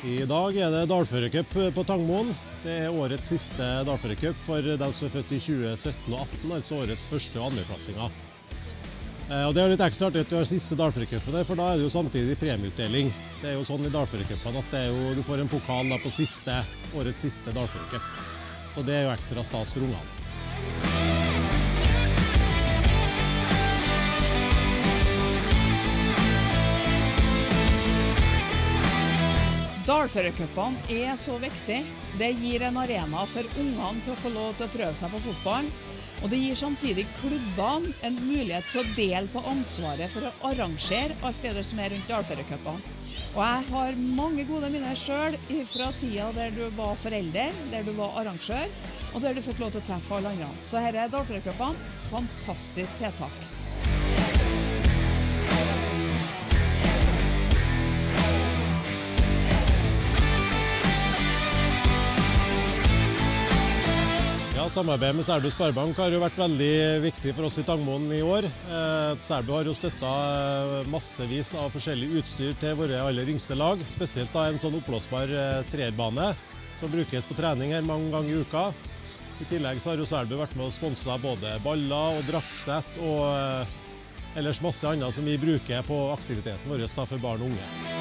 I dag er det dalførercup på Tangmoen. Det er årets siste dalførercup for dem som er født i 2017 og 2018, altså årets første- og andreklassinger. Eh, Og Det er litt ekstra artig at vi har siste dalførercupen her, for da er det jo samtidig premieutdeling. Det er jo sånn i dalførercupen at jo, du får en pokal på siste, årets siste dalførercup. Så det er jo ekstra stas for ungene. Dalførercupene er så viktig. Det gir en arena for ungene til å få lov til å prøve seg på fotballen. Og det gir samtidig klubbene en mulighet til å dele på ansvaret for å arrangere alt det som er rundt dalførercupene. Og jeg har mange gode minner sjøl fra tida der du var forelder, der du var arrangør, og der du fikk lov til å treffe alle andre. Så her er dalførercupene. Fantastisk tiltak. Ja, Samarbeidet med Selbu Sparebank har jo vært veldig viktig for oss i Tangmoen i år. Eh, Selbu har jo støtta massevis av forskjellig utstyr til våre aller yngste lag. Spesielt da en sånn oppblåsbar eh, treerbane som brukes på trening her mange ganger i uka. I tillegg så har jo Selbu vært med og sponsa både baller og draktsett og eh, ellers masse annet som vi bruker på aktiviteten vår for barn og unge.